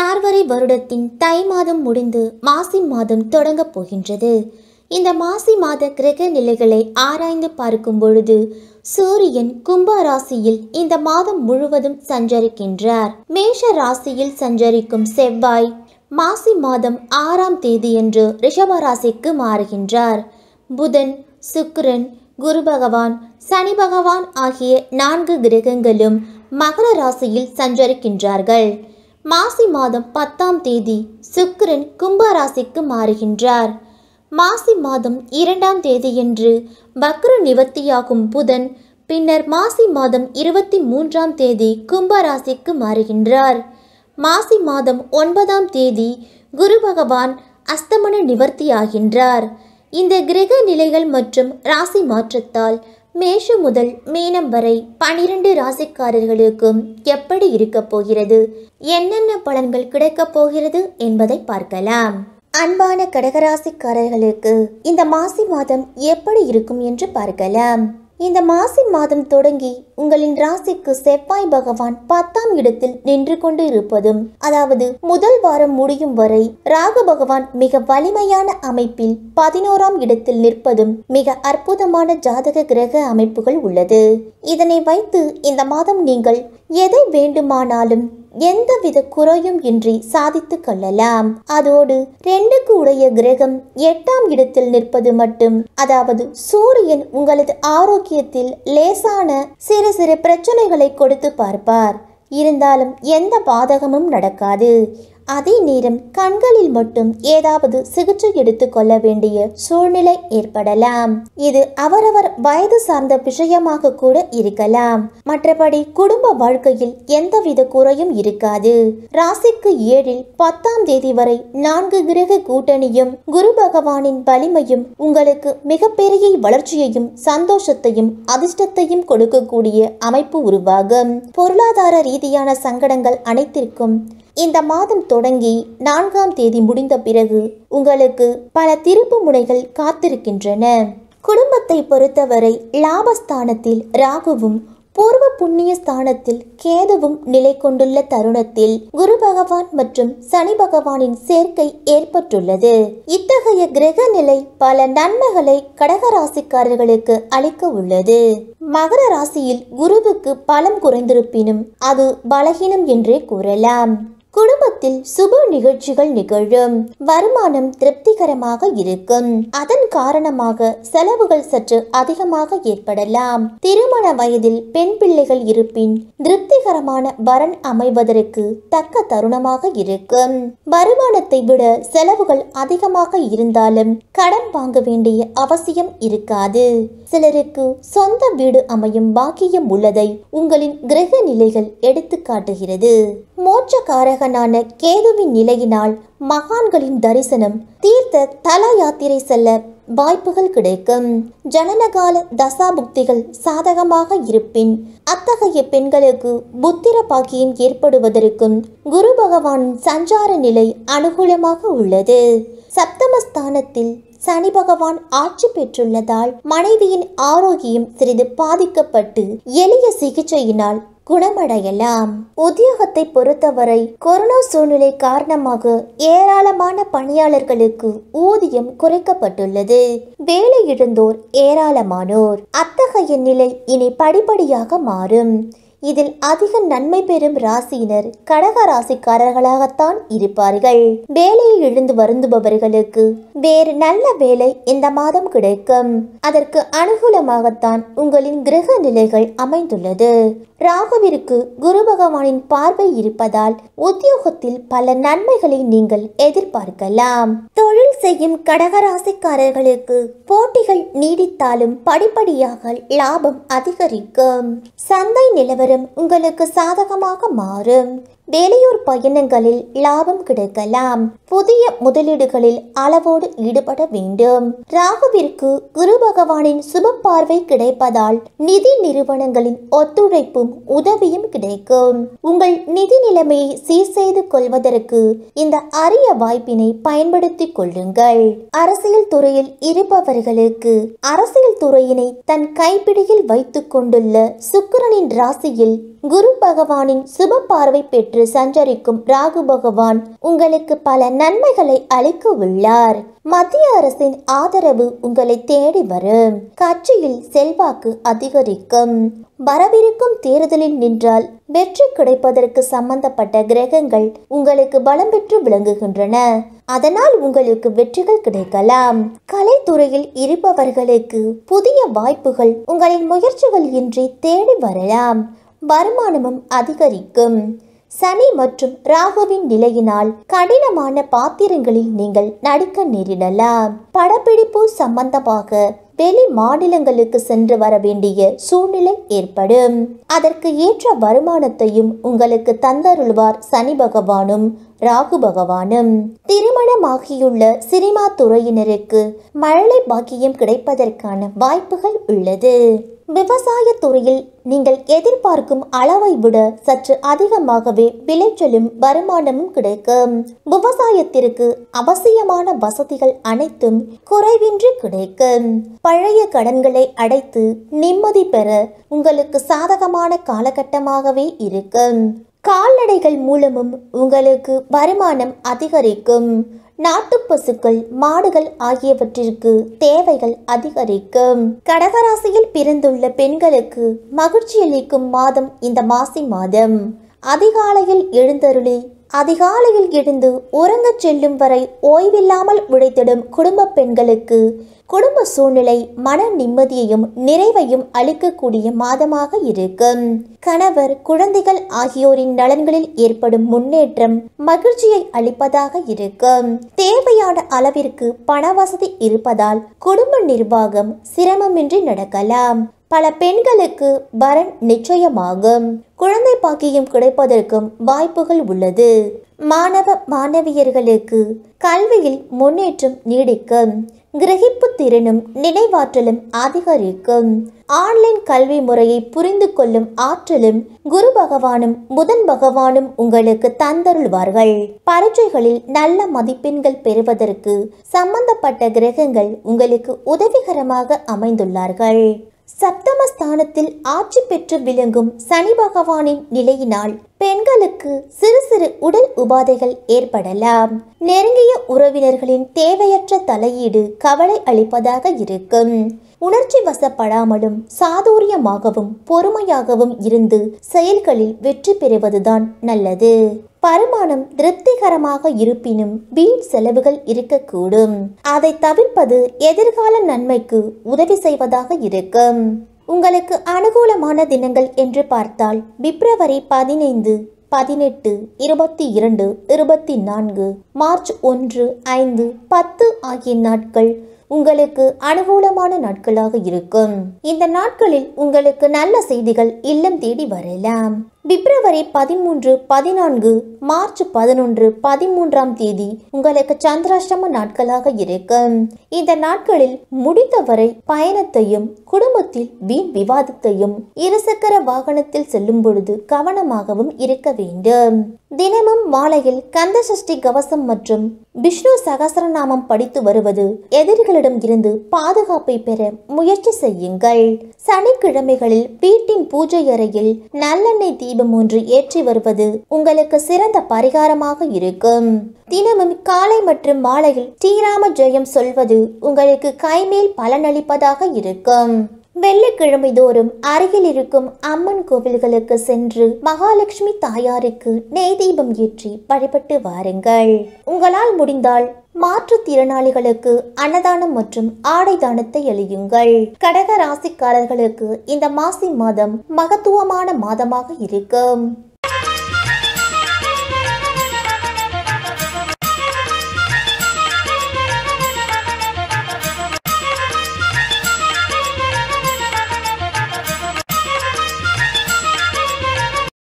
சார்வரி வருடத்தின் தை மாதம் முடிந்து மாசி மாதம் தொடங்கப் போகின்றது. இந்த மாசி மாத கிரக நிலைகளை ஆராய்ந்து பார்க்கும் பொழுது சூரியன் கும்ப ராசியில் இந்த மாதம் முழுவதும் சஞ்சரிக்கின்றார். மேஷ ராசியில் சஞ்சரிக்கும் செவ்வாய் மாசி மாதம் ஆறாம் தேதியன்று ரிஷப ராசிக்கு மாறுகின்றார். புதன் சுக்கிரன் குரு பகவான் சனி பகவான் ஆகிய நான்கு கிரகங்களும் மகர ராசியில் சஞ்சரிக்கின்றார்கள். மாசி மாதம் பத்தாம் தேதி சுக்கிரன் கும்பராசிக்கு மாறுகின்றார். மாசி மாதம் இரண்டாம் தேதியன்று வக்ர நிவர்த்தியாகும் புதன் பின்னர் மாசி மாதம் இருபத்தி மூன்றாம் தேதி கும்பராசிக்கு மாறுகின்றார். மாசி மாதம் ஒன்பதாம் தேதி குரு பகவான் அஸ்தமன நிவர்த்தியாகின்றார். இந்த கிரக நிலைகள் மற்றும் ராசி மாற்றத்தால் மேஷம் முதல் மீனம் வரை பனிரெண்டு ராசிக்காரர்களுக்கும் எப்படி இருக்கப் போகிறது? என்னென்ன பலன்கள் கிடைக்கப் போகிறது என்பதை பார்க்கலாம். அன்பான கடகராசிக்காரர்களுக்கு இந்த மாசி மாதம் எப்படி இருக்கும் என்று பார்க்கலாம். இந்த மாசி மாதம் தொடங்கி உங்களின் ராசிக்கு செவ்வாய் பகவான் பத்தாம் இடத்தில் நின்று கொண்டு இருப்பதும் அதாவது முதல் வாரம் முடியும் வரை ராக பகவான் மிக வலிமையான அமைப்பில் பதினோராம் இடத்தில் நிற்பதும் மிக அற்புதமான ஜாதக கிரக அமைப்புகள் உள்ளது. இதனை வைத்து இந்த மாதம் நீங்கள் எதை வேண்டுமானாலும் எந்தவித குறையும் இன்றி சாதித்து கொள்ளலாம். அதோடு ரெண்டுக்கு உடைய கிரகம் எட்டாம் இடத்தில் நிற்பது மட்டும் அதாவது சூரியன் உங்களது ஆரோக்கியத்தில் லேசான சிறு சிறு பிரச்சனைகளை கொடுத்து பார்ப்பார். இருந்தாலும் எந்த பாதகமும் நடக்காது. அதே நேரம் கண்களில் மட்டும் ஏதாவது சிகிச்சை எடுத்துக்கொள்ள வேண்டிய சூழ்நிலை ஏற்படலாம். இது அவரவர் வயது சார்ந்த விஷயமாக கூட இருக்கலாம். மற்றபடி குடும்ப வாழ்க்கையில் எந்தவித குறையும் இருக்காது. ராசிக்கு ஏழில் பத்தாம் தேதி வரை நான்கு கிரக கூட்டணியும் குரு பகவானின் வலிமையும் உங்களுக்கு மிகப்பெரிய வளர்ச்சியையும் சந்தோஷத்தையும் அதிர்ஷ்டத்தையும் கொடுக்கக்கூடிய அமைப்பு உருவாகும். பொருளாதார ரீதியான சங்கடங்கள் அனைத்திற்கும் இந்த மாதம் தொடங்கி நான்காம் தேதி முடிந்த பிறகு உங்களுக்கு பல திருப்பு முனைகள் காத்திருக்கின்றன. குடும்பத்தை பொறுத்தவரை லாபஸ்தானத்தில் ராகுவும் பூர்வ புண்ணிய ஸ்தானத்தில் கேதுவும் நிலை கொண்டுள்ள தருணத்தில் குரு பகவான் மற்றும் சனி பகவானின் சேர்க்கை ஏற்பட்டுள்ளது. இத்தகைய கிரக நிலை பல நன்மைகளை கடகராசிக்காரர்களுக்கு அளிக்க உள்ளது. மகர ராசியில் குருவுக்கு பலம் குறைந்திருப்பினும் அது பலகீனம் என்றே கூறலாம். குடும்பத்தில் சுப நிகழ்ச்சிகள் நிகழும். வருமானம் திருப்திகரமாக இருக்கும். அதன் காரணமாக செலவுகள் சற்று அதிகமாக ஏற்படலாம். திருமண வயதில் பெண் பிள்ளைகள் இருப்பின் திருப்திகரமான வரன் அமைவதற்கு தக்க தருணமாக இருக்கும். வருமானத்தை விட செலவுகள் அதிகமாக இருந்தாலும் கடன் வாங்க வேண்டிய அவசியம் இருக்காது. சிலருக்கு சொந்த வீடு அமையும் பாக்கியம் உள்ளதை உங்களின் கிரக நிலைகள் எடுத்து காட்டுகிறது மோட்சக்காரகனான கேதுவின் நிலையினால் மகான்களின் தரிசனம் தீர்த்த தல யாத்திரை செல்ல வாய்ப்புகள் கிடைக்கும். ஜனனகால தசாபுக்திகள் சாதகமாக இருப்பின் அத்தகைய பெண்களுக்கு புத்திர பாக்கியம் ஏற்படுவதற்கும் குரு பகவான் சஞ்சார நிலை அனுகூலமாக உள்ளது. சப்தமஸ்தானத்தில் சனி பகவான் ஆட்சி பெற்றுள்ளதால் மனைவியின் ஆரோக்கியம் சிறிது பாதிக்கப்பட்டு எளிய சிகிச்சையினால் குணமடையலாம். உத்தியோகத்தை பொறுத்தவரை கொரோனா சூழ்நிலை காரணமாக ஏராளமான பணியாளர்களுக்கு ஊதியம் குறைக்கப்பட்டுள்ளது. வேலை இழந்தோர் ஏராளமானோர். அத்தகைய நிலை இனி படிப்படியாக மாறும். இதில் அதிக நன்மை பெறும் ராசியினர் கடக ராசிக்காரர்களாகத்தான் இருப்பார்கள். வேலையில் இழந்து வருந்துபவர்களுக்கு வேறு நல்ல வேலை இந்த மாதம் கிடைக்கும். அதற்கு அனுகூலமாகத்தான் உங்களின் கிரக நிலைகள் அமைந்துள்ளது. ராகுவிற்கு குரு பகவானின் பார்வை இருப்பதால் உத்தியோகத்தில் பல நன்மைகளை நீங்கள் எதிர்பார்க்கலாம். தொழில் செய்யும் கடகராசிக்காரர்களுக்கு போட்டிகள் நீடித்தாலும் படிப்படியாக லாபம் அதிகரிக்கும். சந்தை நிலவரம் உங்களுக்கு சாதகமாக மாறும். வெளியூர் பயணங்களில் லாபம் கிடைக்கலாம். புதிய முதலீடுகளில் அளவோடு ஈடுபட வேண்டும். ராகுவிற்கு குரு பகவானின் சுப பார்வை கிடைப்பதால் நிதி நிறுவனங்களின் ஒத்துழைப்பும் உதவியும் கிடைக்கும். உங்கள் நிதி நிலைமையை சீர் செய்து கொள்வதற்கு இந்த அரிய வாய்ப்பினை பயன்படுத்திக் கொள்ளுங்கள். அரசியல் துறையில் இருப்பவர்களுக்கு அரசியல் துறையினை தன் கைப்பிடியில் வைத்துக் கொண்டுள்ள சுக்கரனின் ராசியில் குரு பகவானின் சுப பார்வை பெற்று சென்று சஞ்சரிக்கும் ராகு பகவான் உங்களுக்கு பல நன்மைகளை அளிக்க உள்ளார் மத்திய அரசின் ஆதரவு உங்களை தேடி வரும். கட்சியில் செல்வாக்கு அதிகரிக்கும். வரவிருக்கும் தேர்தலில் நின்றால் வெற்றி கிடைப்பதற்கு சம்பந்தப்பட்ட கிரகங்கள் உங்களுக்கு பலம் பெற்று விளங்குகின்றன. அதனால் உங்களுக்கு வெற்றிகள் கிடைக்கலாம். கலைத்துறையில் இருப்பவர்களுக்கு புதிய வாய்ப்புகள் உங்களின் முயற்சிகள் இன்றி தேடி வரலாம். வருமானமும் அதிகரிக்கும். சனி மற்றும் ராகுவின் நிலையினால் கடினமான பாத்திரங்களில் நீங்கள் நடிக்க நேரிடலாம். படப்பிடிப்பு சம்பந்தமாக வெளி மாநிலங்களுக்கு சென்று வர வேண்டிய சூழ்நிலை ஏற்படும். அதற்கு ஏற்ற வருமானத்தையும் உங்களுக்கு தந்தருள்வார் சனி பகவானும். ராகு பகவானும் திருமணமாகியுள்ள சினிமா துறையினருக்கு மழலை பாக்கியம் கிடைப்பதற்கான வாய்ப்புகள் உள்ளது. விவசாய துறையில் நீங்கள் எதிர்பார்க்கும் அளவை விட சற்று அதிகமாகவே விளைச்சலும் வருமானமும் கிடைக்கும். விவசாயத்திற்கு அவசியமான வசதிகள் அனைத்தும் குறைவின்றி கிடைக்கும். பழைய கடன்களை அடைத்து நிம்மதி பெற உங்களுக்கு சாதகமான காலகட்டமாகவே இருக்கும். கால்நடைகள் மூலமும் உங்களுக்கு வருமானம் அதிகரிக்கும். நாட்டு பசுக்கள் மாடுகள் ஆகியவற்றிற்கு தேவைகள் அதிகரிக்கும். கடகராசியில் பிறந்துள்ள பெண்களுக்கு மகிழ்ச்சி அளிக்கும் மாதம் இந்த மாசி மாதம். அதிகாலையில் எழுந்தருளி அதிகாலையில் எழுந்து உறங்கச் செல்லும் வரை ஓய்வில்லாமல் உழைத்திடும் குடும்ப பெண்களுக்கு குடும்ப சூழ்நிலை மன நிம்மதியையும் நிறைவையும் அளிக்கக்கூடிய மாதமாக இருக்கும். கணவர் குழந்தைகள் ஆகியோரின் நலன்களில் ஏற்படும் முன்னேற்றம் மகிழ்ச்சியை அளிப்பதாக இருக்கும். தேவையான அளவிற்கு பண வசதி இருப்பதால் குடும்ப நிர்வாகம் சிரமமின்றி நடக்கலாம். பல பெண்களுக்கு வரன் நிச்சயமாகும். குழந்தை பாக்கியம் கிடைப்பதற்கும் வாய்ப்புகள் உள்ளது. மாணவ மாணவியர்களுக்கு கல்வியில் முன்னேற்றம் நீடிக்கும். கிரகிப்பு திறனும் நினைவாற்றலும் அதிகரிக்கும். ஆன்லைன் கல்வி முறையை புரிந்து கொள்ளும் ஆற்றலும் குரு பகவானும் புதன் பகவானும் உங்களுக்கு தந்தருள்வார்கள். பரீட்சைகளில் நல்ல மதிப்பெண்கள் பெறுவதற்கு சம்பந்தப்பட்ட கிரகங்கள் உங்களுக்கு உதவிகரமாக அமைந்துள்ளார்கள். சப்தமஸ்தானத்தில் ஆட்சி பெற்று விளங்கும் சனி பகவானின் நிலையினால் பெண்களுக்கு சிறு சிறு உடல் உபாதைகள் ஏற்படலாம். நெருங்கிய உறவினர்களின் தேவையற்ற தலையீடு கவலை அளிப்பதாக இருக்கும். உணர்ச்சி வசப்படாமலும் சாதுரியமாகவும் பொறுமையாகவும் இருந்து செயல்களில் வெற்றி பெறுவதுதான் நல்லது. வருமானம் திருப்திகரமாக இருப்பினும் வீண் செலவுகள் இருக்கக்கூடும். அதை தவிர்ப்பது எதிர்கால நன்மைக்கு உதவி செய்வதாக இருக்கும். உங்களுக்கு அனுகூலமான தினங்கள் என்று பார்த்தால் பிப்ரவரி பதினைந்து பதினெட்டு இருபத்தி இரண்டு இருபத்தி நான்கு மார்ச் ஒன்று ஐந்து பத்து ஆகிய நாட்கள் உங்களுக்கு அனுகூலமான நாட்களாக இருக்கும். இந்த நாட்களில் உங்களுக்கு நல்ல செய்திகள் இல்லம் தேடி வரலாம். பிப்ரவரி பதிமூன்று பதினான்கு மார்ச் பதினொன்று பதிமூன்றாம் தேதி உங்களுக்கு சந்திராஷ்டம நாட்களாக இருக்கும் இந்த நாட்களில் முடிந்தவரை பயணத்தையும் குடும்பத்தில் வீண் விவாதத்தையும் இருசக்கர வாகனத்தில் செல்லும் பொழுது கவனமாகவும் இருக்க வேண்டும். தினமும் மாலையில் கந்த சஷ்டி கவசம் மற்றும் விஷ்ணு சகசரநாமம் படித்து வருவது எதிரிகளிடம் இருந்து பாதுகாப்பை பெற முயற்சி செய்யுங்கள். சனிக்கிழமைகளில் வீட்டின் பூஜை அறையில் நல்லெண்ணெய் தீபம் ஒன்று ஏற்றி வருவது உங்களுக்கு சிறந்த பரிகாரமாக இருக்கும். தினமும் காலை மற்றும் மாலையில் ஸ்ரீராம ஜெயம் சொல்வது உங்களுக்கு கைமேல் பலனளிப்பதாக இருக்கும். வெள்ளிக்கிழமை தோறும் அருகில் இருக்கும் அம்மன் கோவில்களுக்கு சென்று மகாலட்சுமி தாயாருக்கு நெய்தீபம் ஏற்றி வழிபட்டு வாருங்கள். உங்களால் முடிந்தால் மாற்றுத்திறனாளிகளுக்கு அன்னதானம் மற்றும் ஆடை தானத்தை எளியுங்கள் கடக ராசிக்காரர்களுக்கு இந்த மாசி மாதம் மகத்துவமான மாதமாக இருக்கும்.